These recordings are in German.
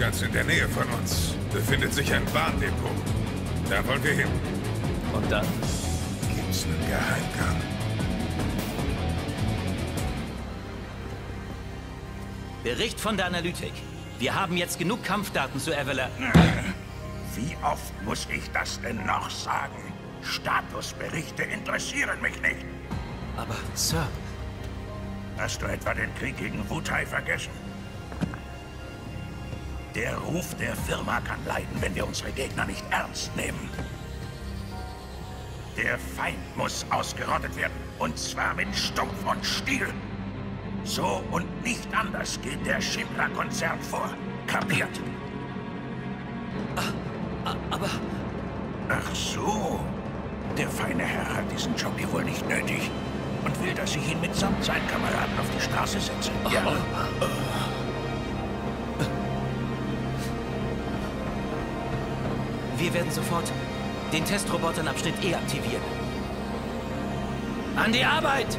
Ganz in der Nähe von uns befindet sich ein Bahndepot. Da wollen wir hin. Und dann? Gibt's einen Geheimgang. Bericht von der Analytik. Wir haben jetzt genug Kampfdaten zu Eveler. Wie oft muss ich das denn noch sagen? Statusberichte interessieren mich nicht. Aber, Sir... Hast du etwa den Krieg gegen Wutai vergessen? Der Ruf der Firma kann leiden, wenn wir unsere Gegner nicht ernst nehmen. Der Feind muss ausgerottet werden. Und zwar mit Stumpf und Stiel. So und nicht anders geht der Schindler-Konzern vor. Kapiert? Aber... Ach so. Der feine Herr hat diesen Job hier wohl nicht nötig. Und will, dass ich ihn mitsamt seinen Kameraden auf die Straße setze. Ja. Wir werden sofort den Testroboter in Abschnitt E aktivieren. An die Arbeit!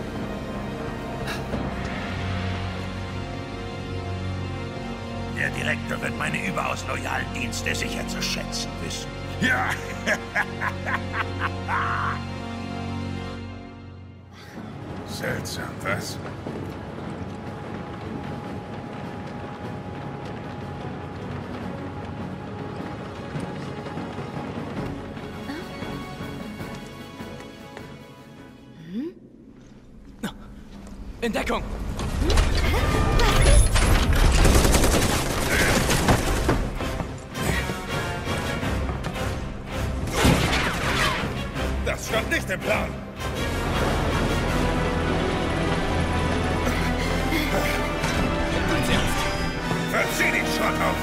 Der Direktor wird meine überaus loyalen Dienste sicher zu schätzen wissen. Ja. Seltsam, was? In Deckung! Das stand nicht im Plan. Verzieh den Schrott auf!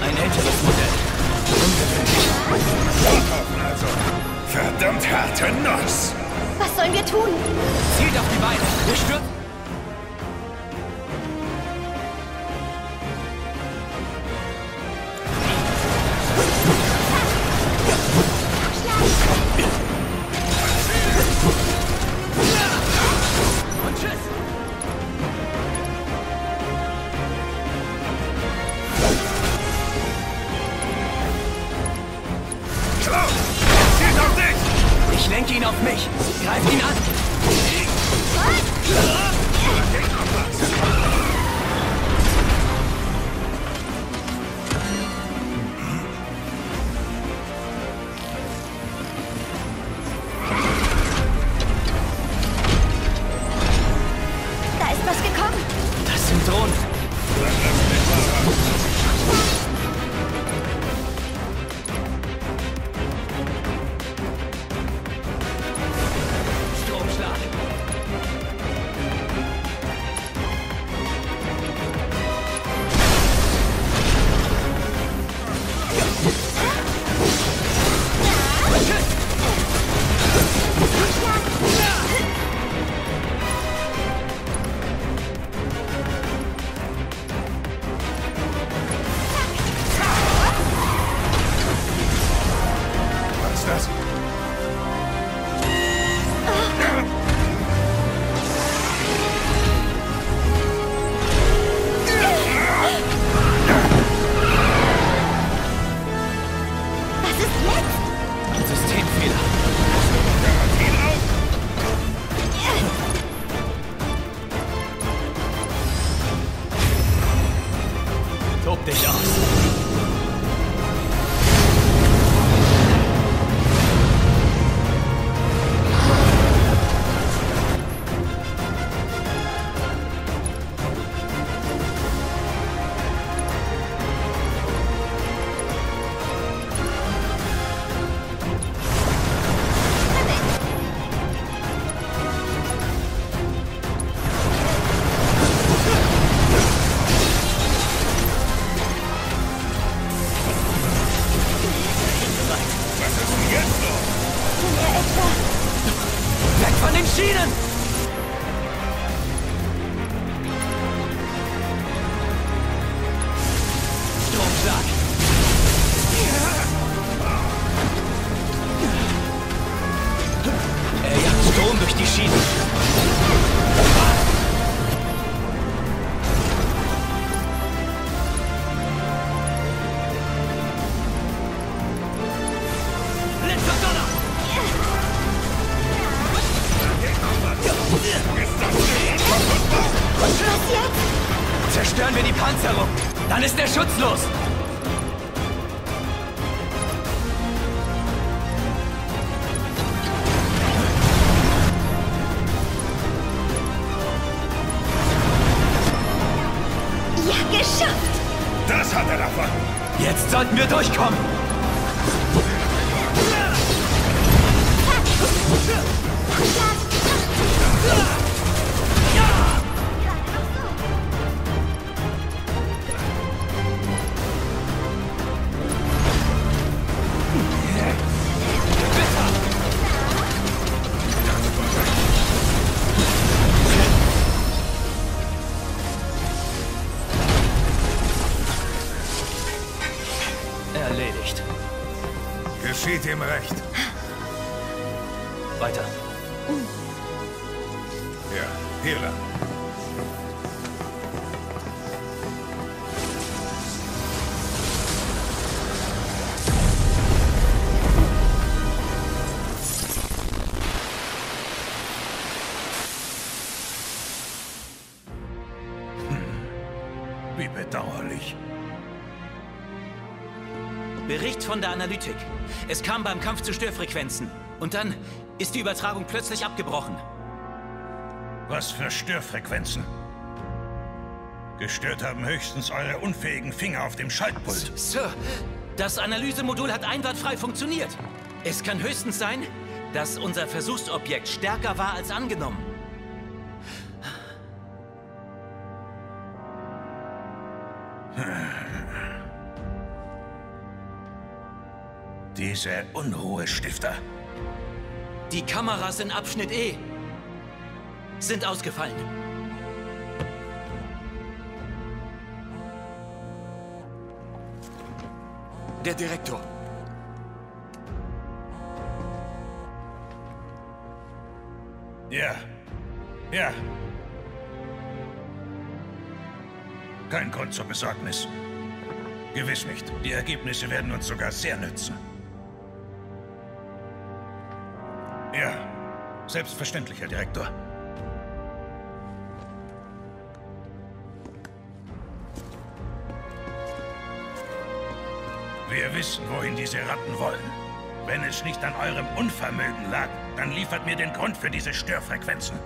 Ein älteres Modell. Schrotthaufen also. Verdammt harte Nuss! Was sollen wir tun? Zielt auf die Beine. Wir stürzen. Panzerung. Dann ist er schutzlos. Ja, geschafft! Das hat er davon. Jetzt sollten wir durchkommen. Von der Analytik. Es kam beim Kampf zu Störfrequenzen. Und dann ist die Übertragung plötzlich abgebrochen. Was für Störfrequenzen. Gestört haben höchstens eure unfähigen Finger auf dem Schaltpult. Sir, das Analysemodul hat einwandfrei funktioniert. Es kann höchstens sein, dass unser Versuchsobjekt stärker war als angenommen. Diese Unruhestifter. Die Kameras in Abschnitt E sind ausgefallen. Der Direktor. Ja. Ja. Kein Grund zur Besorgnis. Gewiss nicht. Die Ergebnisse werden uns sogar sehr nützen. Selbstverständlich, Herr Direktor. Wir wissen, wohin diese Ratten wollen. Wenn es nicht an eurem Unvermögen lag, dann liefert mir den Grund für diese Störfrequenzen.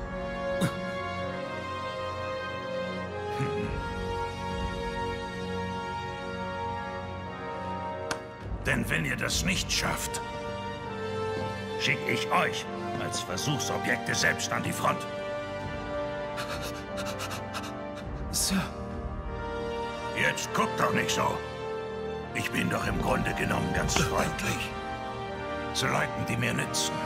Denn wenn ihr das nicht schafft, schicke ich euch als Versuchsobjekte selbst an die Front. Sir. Jetzt guckt doch nicht so. Ich bin doch im Grunde genommen ganz freundlich. Zu Leuten, die mir nützen.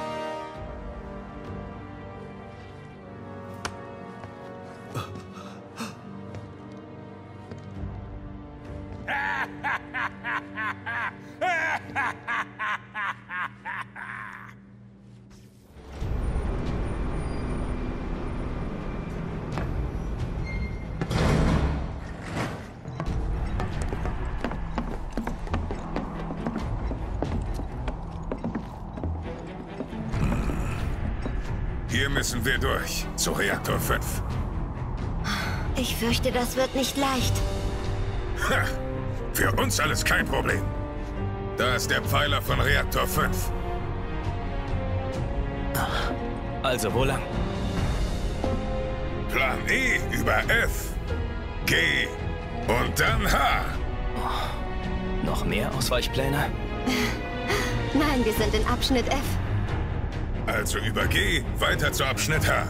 Müssen wir durch. Zu Reaktor 5. Ich fürchte, das wird nicht leicht. Ha! Für uns alles kein Problem. Da ist der Pfeiler von Reaktor 5. Also, wo lang? Plan E über F. G. Und dann H. Noch mehr Ausweichpläne? Nein, wir sind in Abschnitt F. Also über G weiter zu Abschnitt H.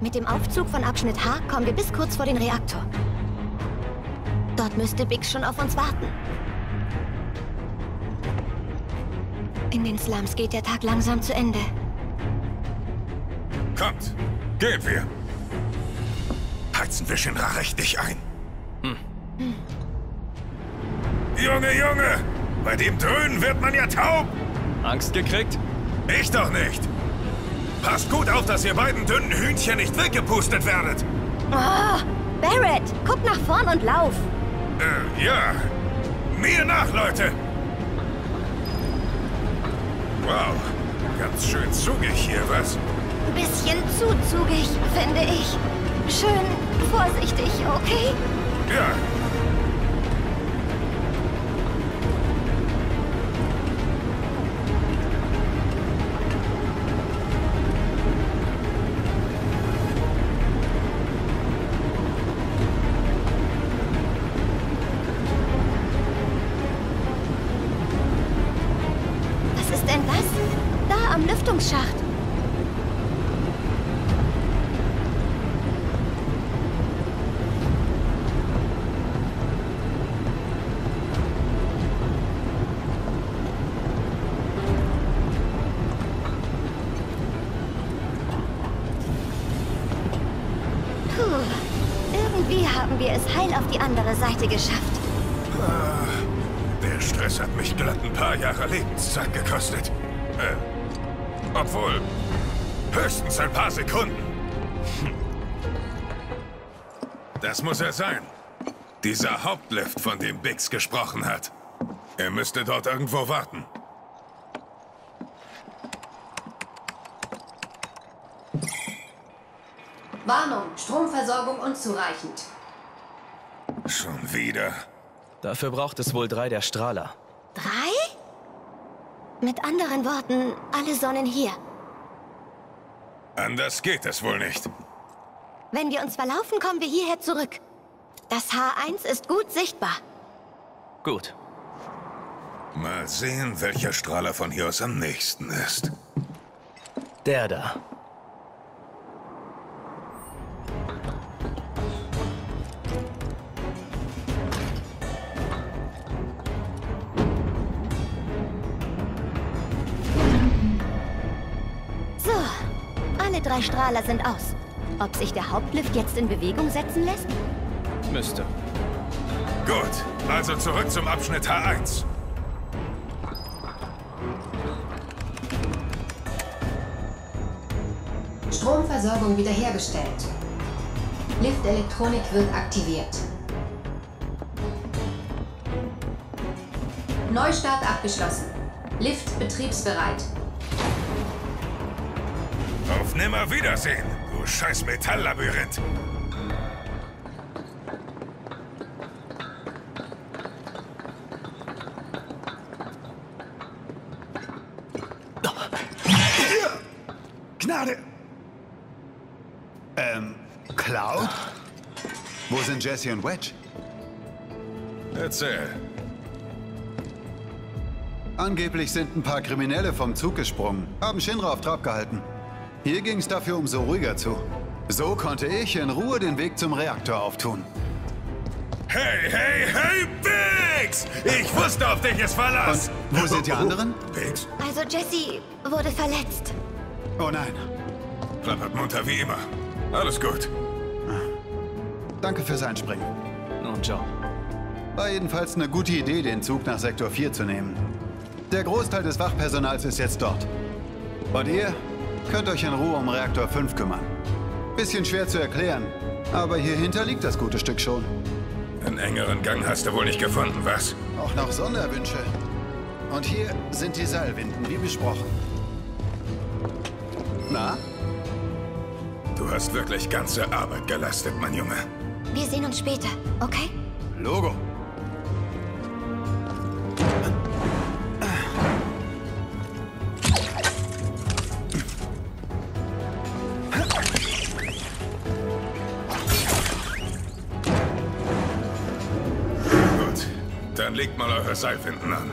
Mit dem Aufzug von Abschnitt H kommen wir bis kurz vor den Reaktor. Dort müsste Bix schon auf uns warten. In den Slums geht der Tag langsam zu Ende. Kommt, gehen wir. Heizen wir Shinra richtig ein. Junge, Junge! Bei dem Dröhnen wird man ja taub! Angst gekriegt? Ich doch nicht! Passt gut auf, dass ihr beiden dünnen Hühnchen nicht weggepustet werdet! Oh, Barrett, guck nach vorn und lauf. Äh, ja. Mir nach, Leute! Wow, ganz schön zugig hier, was? Ein bisschen zu zugig, finde ich. Schön vorsichtig, okay? Ja, es heil auf die andere Seite geschafft. Der Stress hat mich glatt ein paar Jahre Lebenszeit gekostet. Äh, obwohl, höchstens ein paar Sekunden. Hm. Das muss er sein. Dieser Hauptlift, von dem Biggs gesprochen hat. Er müsste dort irgendwo warten. Warnung, Stromversorgung unzureichend. Schon wieder. Dafür braucht es wohl drei der Strahler. Drei? Mit anderen Worten, alle Sonnen hier. Anders geht es wohl nicht. Wenn wir uns verlaufen, kommen wir hierher zurück. Das H1 ist gut sichtbar. Gut. Mal sehen, welcher Strahler von hier aus am nächsten ist. Der da. So, alle drei Strahler sind aus. Ob sich der Hauptlift jetzt in Bewegung setzen lässt? Müsste. Gut, also zurück zum Abschnitt H1. Stromversorgung wiederhergestellt. Liftelektronik wird aktiviert. Neustart abgeschlossen. Lift betriebsbereit. Auf Nimmerwiedersehen, du scheiß Metalllabyrinth. Gnade! Ähm, Cloud? Wo sind Jesse und Wedge? Erzähl. Angeblich sind ein paar Kriminelle vom Zug gesprungen, haben Shinra auf Trab gehalten. Hier ging es dafür umso ruhiger zu. So konnte ich in Ruhe den Weg zum Reaktor auftun. Hey, hey, hey, Biggs! Ich wusste, auf dich ist Verlass! Und wo sind die anderen? Biggs, Also Jesse wurde verletzt. Oh nein. klappert munter wie immer. Alles gut. Danke fürs Einspringen. Nun, Joe. War jedenfalls eine gute Idee, den Zug nach Sektor 4 zu nehmen. Der Großteil des Wachpersonals ist jetzt dort. Und ihr könnt euch in Ruhe um Reaktor 5 kümmern. Bisschen schwer zu erklären, aber hier hinter liegt das gute Stück schon. Einen engeren Gang hast du wohl nicht gefunden, was? Auch noch Sonderwünsche. Und hier sind die Seilwinden, wie besprochen. Na? Du hast wirklich ganze Arbeit geleistet, mein Junge. Wir sehen uns später, okay? Logo. Dann legt mal eure Seilwinden an.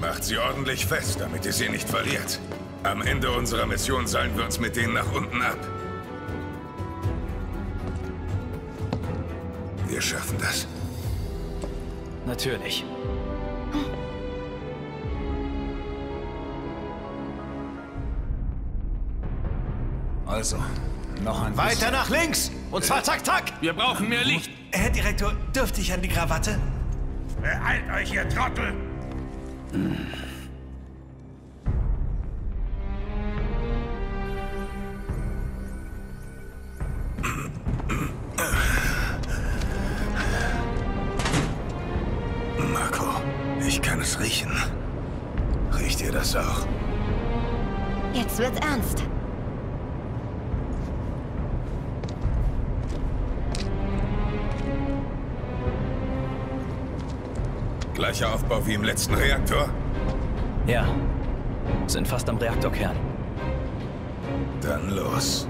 Macht sie ordentlich fest, damit ihr sie nicht verliert. Am Ende unserer Mission seilen wir uns mit denen nach unten ab. Wir schaffen das. Natürlich. Also, noch ein Weiter nach links! Und zwar zack, zack! Wir brauchen mehr Licht. Herr Direktor, dürfte ich an die Krawatte? Behalt euch, ihr Trottel! Marco, ich kann es riechen. Riecht ihr das auch? Jetzt wird's ernst. Gleicher Aufbau wie im letzten Reaktor? Ja. Sind fast am Reaktorkern. Dann los.